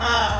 Uh,